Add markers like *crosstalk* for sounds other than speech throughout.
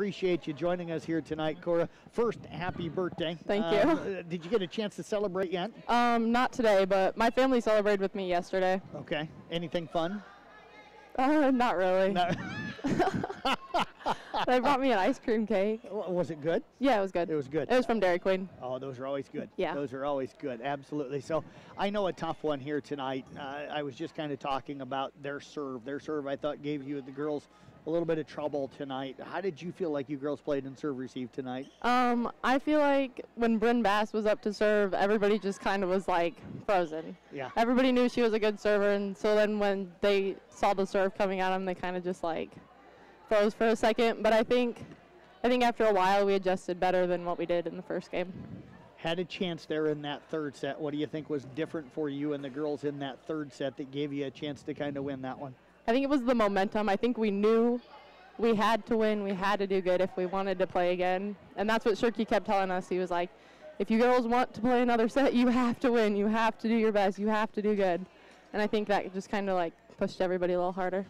appreciate you joining us here tonight, Kora. First, happy birthday. Thank Uh, you. did you get a chance to celebrate yet? Um, not today, but my family celebrated with me yesterday. Okay. Anything fun? Uh, not really. No. *laughs* *laughs* they brought me an ice cream cake. was it good? Yeah, it was good. It was good. It was from Dairy Queen. Oh, those are always good. Yeah. Those are always good. Absolutely. So I know a tough one here tonight. Uh, I was just kind of talking about their serve. Their serve, I thought, gave you the girls a little bit of trouble tonight. How did you feel like you girls played and serve receive tonight? Um, I feel like when Brynn Bass was up to serve, everybody just kind of was like frozen. Yeah. Everybody knew she was a good server, and so then when they saw the serve coming at them, they kind of just like froze for a second. But I think, I think after a while, we adjusted better than what we did in the first game. Had a chance there in that third set. What do you think was different for you and the girls in that third set that gave you a chance to kind of win that one? I think it was the momentum. I think we knew we had to win. We had to do good if we wanted to play again. And that's what Schurke kept telling us. He was like, if you girls want to play another set, you have to win. You have to do your best. You have to do good. And I think that just kind of like pushed everybody a little harder.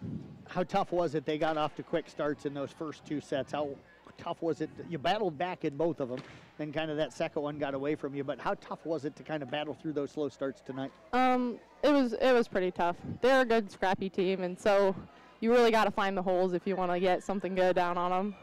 How tough was it? They got off to quick starts in those first two sets. How tough was it? You battled back in both of them, then kind of that second one got away from you. But how tough was it to kind of battle through those slow starts tonight? Um, it was it was pretty tough. They're a good scrappy team, and so you really got to find the holes if you want to get something good down on them.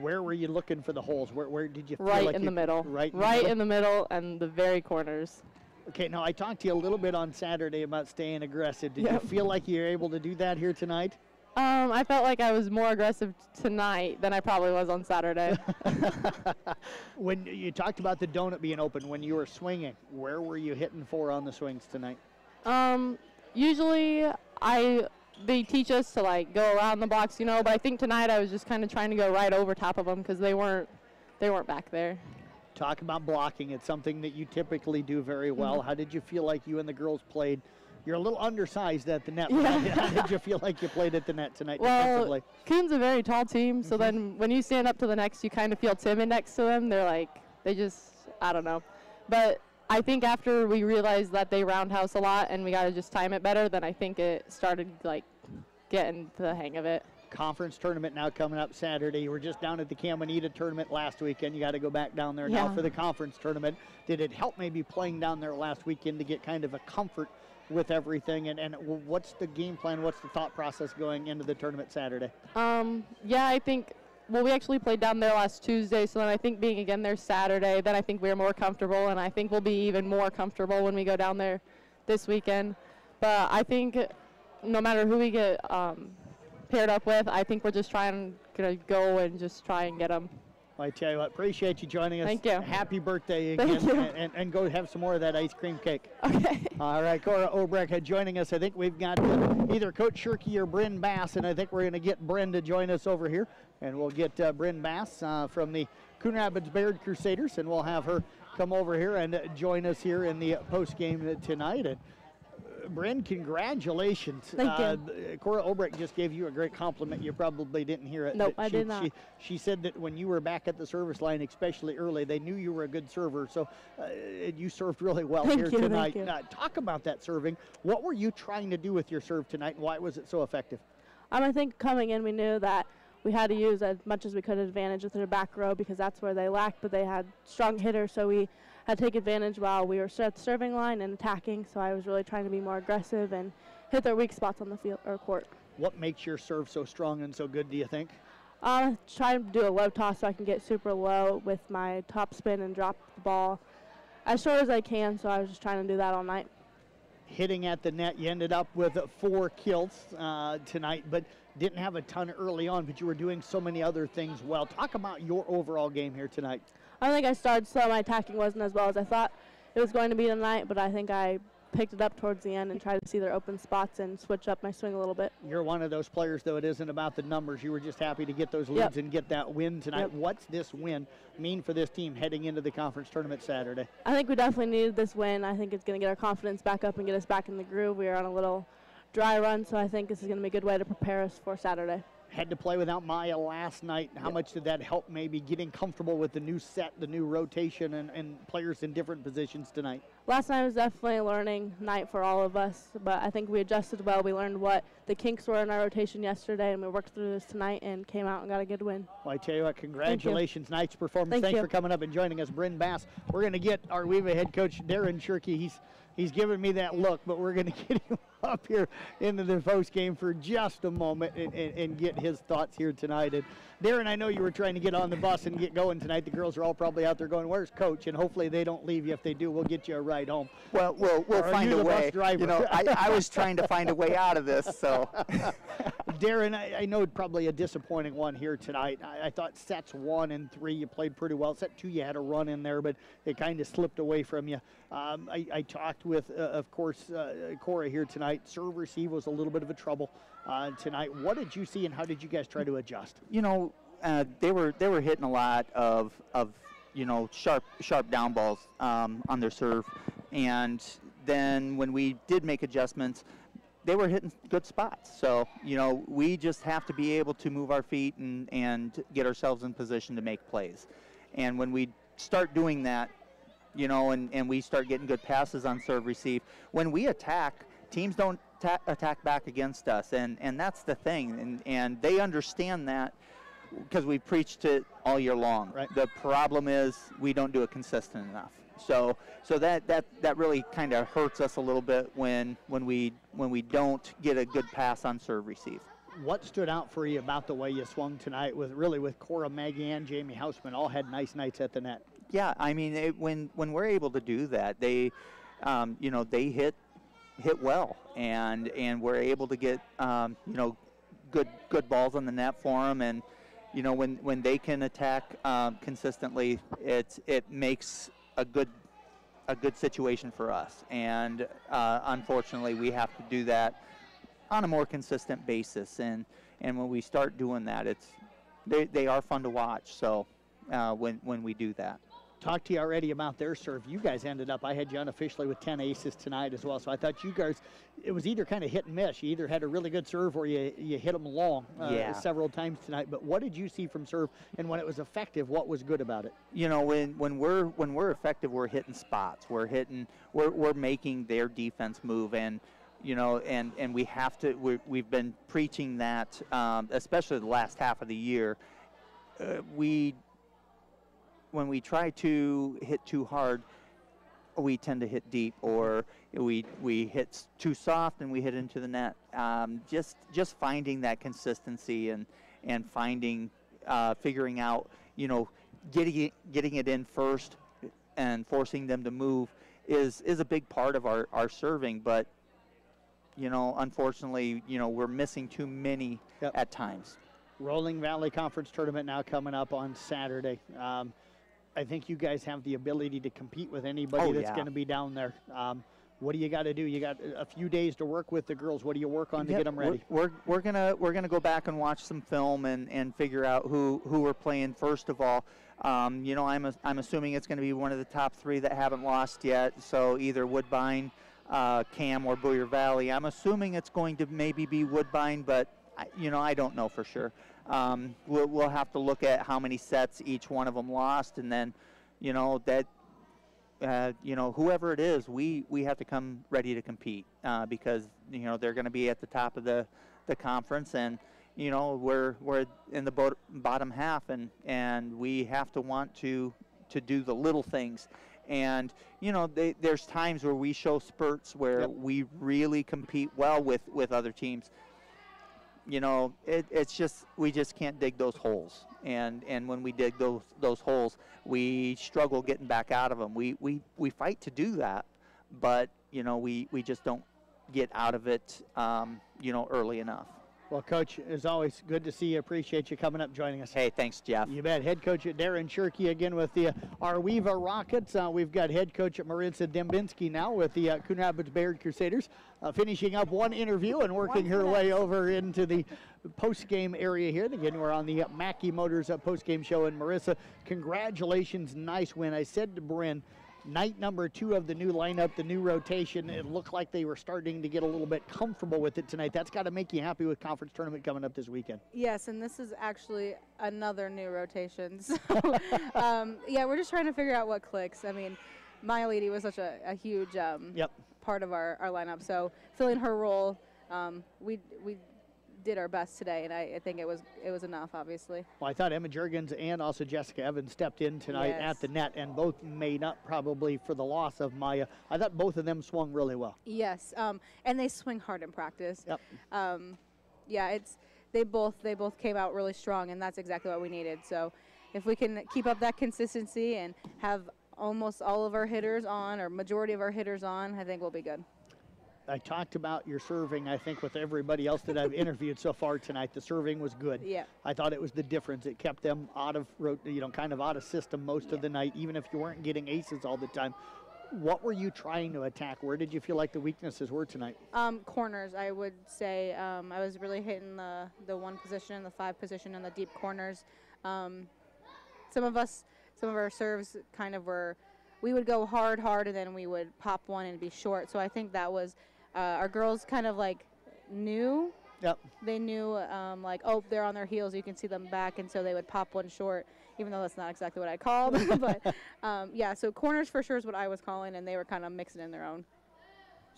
Where were you looking for the holes? Where, where did you feel Right like in the middle. Right, in right the middle? in the middle and the very corners. Okay, now I talked to you a little bit on Saturday about staying aggressive. Did Yep. you feel like you were able to do that here tonight? Um, I felt like I was more aggressive tonight than I probably was on Saturday. *laughs* *laughs* When you talked about the donut being open, when you were swinging, where were you hitting for on the swings tonight? um, usually I they teach us to like go around the box, you know, but I think tonight I was just kind of trying to go right over top of them because they weren't they weren't back there. Talk about blocking. It's something that you typically do very well. Mm-hmm. How did you feel like you and the girls played? You're a little undersized at the net. Yeah. How did you feel like you played at the net tonight Well, defensively? Coon's a very tall team, so mm-hmm. then when you stand up to the next, you kind of feel timid next to them. They're like, they just, I don't know. But I think after we realized that they roundhouse a lot and we got to just time it better, then I think it started like getting the hang of it. Conference tournament now coming up Saturday. You were just down at the Caminita tournament last weekend. You got to go back down there now for the conference tournament. Did it help maybe playing down there last weekend to get kind of a comfort with everything? And, and what's the game plan? What's the thought process going into the tournament Saturday? Um, yeah, I think. Well, we actually played down there last Tuesday, so then I think being again there Saturday, then I think we're more comfortable, and I think we'll be even more comfortable when we go down there this weekend. But I think no matter who we get um, paired up with, I think we're just trying to go and just try and get them. I tell you what, appreciate you joining us. Thank you. Happy birthday again. Thank you. And, and, and go have some more of that ice cream cake. Okay. All right, Kora Obrecht joining us. I think we've got uh, either Coach Schurke or Brynn Bass, and I think we're going to get Brynn to join us over here. And we'll get uh, Brynn Bass uh, from the Coon Rapids Bayard Crusaders, and we'll have her come over here and join us here in the post game tonight. And Brynn, congratulations. Thank you. Uh, Kora Obrecht just gave you a great compliment. You probably didn't hear it. Nope, but I she, did not. She, she said that when you were back at the service line, especially early, they knew you were a good server. So uh, you served really well Thank here you, thank tonight. you. Uh, talk about that serving. What were you trying to do with your serve tonight, and why was it so effective? Um, I think coming in, we knew that we had to use as much as we could advantage with their back row because that's where they lacked, but they had strong hitters, so we had to take advantage while we were at the serving line and attacking. So I was really trying to be more aggressive and hit their weak spots on the field or court. What makes your serve so strong and so good? Do you think? Uh, try to do a low toss so I can get super low with my top spin and drop the ball as short as I can. So I was just trying to do that all night. Hitting at the net, you ended up with four kills uh, tonight, but didn't have a ton early on. But you were doing so many other things well. Talk about your overall game here tonight. I think I started slow. My attacking wasn't as well as I thought it was going to be tonight, but I think I picked it up towards the end and tried to see their open spots and switch up my swing a little bit. You're one of those players, though. It isn't about the numbers. You were just happy to get those leads Yep. and get that win tonight. Yep. What's this win mean for this team heading into the conference tournament Saturday? I think we definitely needed this win. I think it's going to get our confidence back up and get us back in the groove. We are on a little dry run, so I think this is going to be a good way to prepare us for Saturday. Had to play without Maya last night. How Yep. much did that help maybe getting comfortable with the new set, the new rotation, and, and players in different positions tonight? last night was definitely a learning night for all of us, but I think we adjusted well. We learned what the kinks were in our rotation yesterday, and we worked through this tonight and came out and got a good win. Well, I tell you what, congratulations, night's performance. Thank Thanks you. for coming up and joining us, Brynn Bass. We're going to get our Weaver head coach, Darin Schurke. He's he's giving me that look, but we're going *laughs* to get him *laughs* up here into the post game for just a moment and, and, and get his thoughts here tonight. And Darin, I know you were trying to get on the bus and get going tonight. The girls are all probably out there going, "Where's coach?" And hopefully they don't leave you. If they do, we'll get you a ride home. Well, we'll, we'll Or find you a the bus way. driver? You know, I, I was *laughs* trying to find a way out of this, so *laughs* Darin, I, I know probably a disappointing one here tonight. I, I thought sets one and three you played pretty well. Set two you had a run in there, but it kind of slipped away from you. Um, I, I talked with, uh, of course, uh, Kora here tonight. Serve receive was a little bit of a trouble uh, tonight. What did you see, and how did you guys try to adjust? you know, uh, they were they were hitting a lot of of you know sharp sharp down balls um, on their serve, and then when we did make adjustments, they were hitting good spots. So you know, we just have to be able to move our feet and and get ourselves in position to make plays, and when we start doing that, you know, and, and we start getting good passes on serve receive. When we attack, teams don't ta- attack back against us, and, and that's the thing, and, and they understand that because we preached it all year long. Right. The problem is we don't do it consistent enough. So so that that, that really kind of hurts us a little bit when when we when we don't get a good pass on serve receive. What stood out for you about the way you swung tonight? With really with Kora, Maggie, and Jamie Hausman all had nice nights at the net. Yeah, I mean, it, when when we're able to do that, they, um, you know, they hit hit well, and and we're able to get, um, you know, good good balls on the net for them, and you know, when when they can attack um, consistently, it's it makes a good a good situation for us, and uh, unfortunately, we have to do that on a more consistent basis, and and when we start doing that, it's they, they are fun to watch. So uh, when when we do that. Talked to you already about their serve. You guys ended up, I had you unofficially with 10 aces tonight as well. So I thought you guys, it was either kind of hit and miss. You either had a really good serve or you, you hit them long uh, Yeah. several times tonight. But what did you see from serve? And when it was effective, what was good about it? you know when when we're when we're effective we're hitting spots we're hitting we're, we're making their defense move and you know and and we have to we we've been preaching that um, especially the last half of the year uh, we when we try to hit too hard we tend to hit deep or we we hit too soft and we hit into the net um, just just finding that consistency and and finding uh, figuring out you know getting it, getting it in first and forcing them to move is is a big part of our, our serving but you know unfortunately you know we're missing too many Yep. at times Rolling Valley Conference tournament now coming up on Saturday. Um, I think you guys have the ability to compete with anybody Oh, that's yeah. going to be down there. Um, what do you got to do? You got a few days to work with the girls. What do you work on to get them we're- ready? We're, we're gonna we're gonna go back and watch some film and, and figure out who, who we're playing first of all. Um, you know, I'm a, I'm assuming it's going to be one of the top three that haven't lost yet. So either Woodbine, uh, Cam, or Boyer Valley. I'm assuming it's going to maybe be Woodbine, but I, you know I don't know for sure. Um, we'll, we'll have to look at how many sets each one of them lost, and then you know that uh, you know, whoever it is, we, we have to come ready to compete uh, because you know they're going to be at the top of the, the conference, and you know we're we're in the bot- bottom half, and and we have to want to to do the little things, and you know they, there's times where we show spurts where Yep. we really compete well with with other teams. You know, it, it's just we just can't dig those holes, and and when we dig those those holes, we struggle getting back out of them. We we we fight to do that, but you know we we just don't get out of it, um, you know, early enough. Well, Coach, as always, good to see you. Appreciate you coming up joining us. Hey, thanks, Jeff. You bet. Head coach at Darin Schurke again with the uh, AR-WE-VA Rockets. Uh, we've got head coach at Marissa Dembinski now with the uh, Coon Rapids Bayard Crusaders, uh, finishing up one interview and working her way over into the post-game area here. Again, we're on the uh, Mackey Motors uh, post-game show. And Marissa, congratulations, nice win. I said to Brynn, night number two of the new lineup, the new rotation. It looked like they were starting to get a little bit comfortable with it tonight. That's got to make you happy with conference tournament coming up this weekend. Yes, and this is actually another new rotation. *laughs* So, um, yeah, we're just trying to figure out what clicks. I mean, Maya Lady was such a, a huge um, Yep. part of our, our lineup. So filling her role, um, we we did our best today, and I, I think it was it was enough. Obviously. Well, I thought Emma Jurgens and also Jessica Evans stepped in tonight at the net and both made up probably for the loss of Maya. I thought both of them swung really well. Yes, um, and they swing hard in practice. Yep. Um, yeah, it's they both they both came out really strong, and that's exactly what we needed. So, if we can keep up that consistency and have almost all of our hitters on, or majority of our hitters on, I think we'll be good. I talked about your serving, I think, with everybody else that I've interviewed so far tonight. The serving was good. Yeah. I thought it was the difference. It kept them out of, you know, kind of out of system most of the night, even if you weren't getting aces all the time. What were you trying to attack? Where did you feel like the weaknesses were tonight? Um, corners, I would say. Um, I was really hitting the, the one position, and the five position, and the deep corners. Um, some of us, some of our serves kind of were, we would go hard, hard, and then we would pop one and be short. So I think that was, our girls kind of like knew. Yep. They knew, um, like, oh, they're on their heels. You can see them back, and so they would pop one short, even though that's not exactly what I called. *laughs* but um, yeah, so corners for sure is what I was calling, and they were kind of mixing in their own.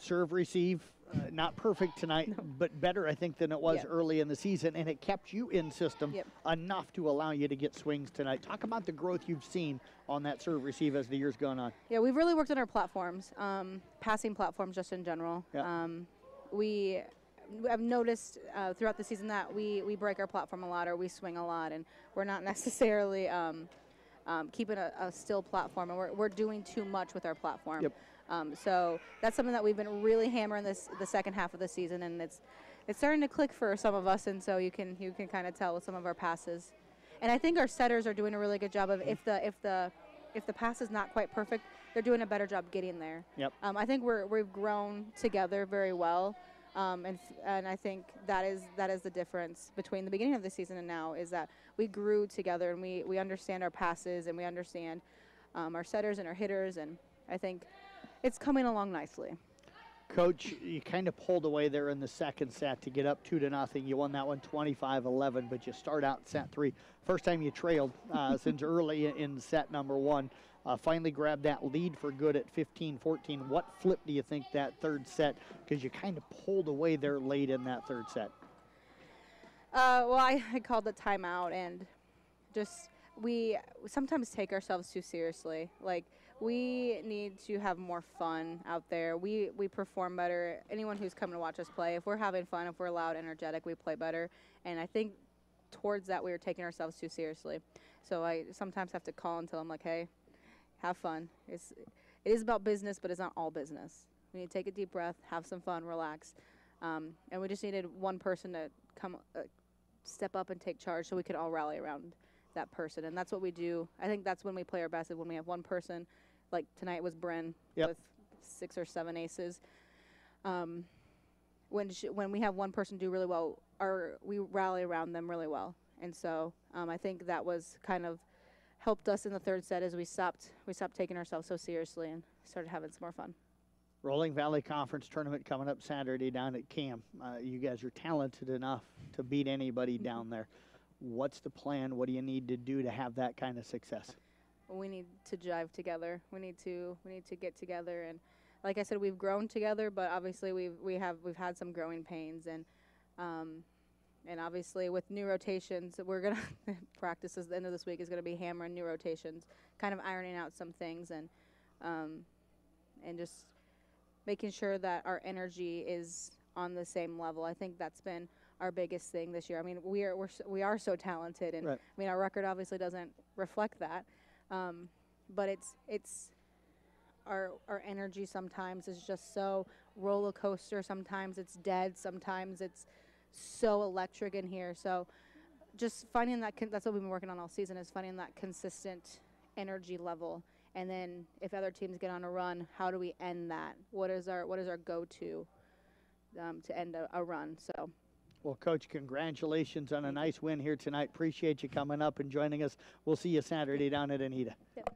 Serve receive uh, not perfect tonight *laughs* but better i think than it was Yep. early in the season and it kept you in system Yep. enough to allow you to get swings tonight talk about the growth you've seen on that serve receive as the years gone on Yeah, we've really worked on our platforms, um, passing platforms just in general. Yeah. Um, we have noticed uh, throughout the season that we, we break our platform a lot or we swing a lot, and we're not *laughs* necessarily um, um, keeping a, a still platform, and we're, we're doing too much with our platform. Yep. Um, so that's something that we've been really hammering this the second half of the season, and it's it's starting to click for some of us, and so you can you can kind of tell with some of our passes. And I think our setters are doing a really good job of if the if the if the pass is not quite perfect, they're doing a better job getting there. Yep. Um, I think we're we've grown together very well, um, and and I think that is that is the difference between the beginning of the season and now is that we grew together and we we understand our passes and we understand um, our setters and our hitters, and I think it's coming along nicely. coach you kind of pulled away there in the second set to get up two to nothing. You won that one 25-11 but you start out set three. First time you trailed uh, *laughs* since early in- set number one. Uh, finally grabbed that lead for good at 15-14 what flip do you think that third set because you kind of pulled away there late in that third set? Uh, well, I, I called the timeout and just we sometimes take ourselves too seriously. Like we need to have more fun out there. We we perform better. Anyone who's coming to watch us play, if we're having fun, if we're loud, energetic, we play better. And I think towards that we were taking ourselves too seriously. So I sometimes have to call and tell them like, hey, have fun. It's it is about business, but it's not all business. We need to take a deep breath, have some fun, relax. Um, and we just needed one person to come uh, step up and take charge so we could all rally around that person and that's what we do i think that's when we play our best is when we have one person like tonight was Brynn Yep. with six or seven aces um, when sh- when we have one person do really well our we rally around them really well and so um, i think that was kind of helped us in the third set as we stopped we stopped taking ourselves so seriously and started having some more fun Rolling Valley Conference tournament coming up Saturday down at Cam. Uh, you guys are talented enough to beat anybody down there. What's the plan? What do you need to do to have that kind of success? We need to jive together. We need to we need to get together and like I said, we've grown together, but obviously we've we have we've had some growing pains and um, and obviously with new rotations, we're gonna *laughs* practice at the end of this week is gonna be hammering new rotations, kind of ironing out some things and um, and just making sure that our energy is on the same level. I think that's been our biggest thing this year. I mean, we are we're, we are so talented, and Right. I mean our record obviously doesn't reflect that, um, but it's it's our our energy sometimes is just so roller coaster. Sometimes it's dead. Sometimes it's so electric in here. So just finding that con- that's what we've been working on all season is finding that consistent energy level. And then if other teams get on a run, how do we end that? What is our what is our go to um, to end a, a run? So Well, Coach, congratulations on a nice win here tonight. Appreciate you coming up and joining us. We'll see you Saturday down at Anita. Yep.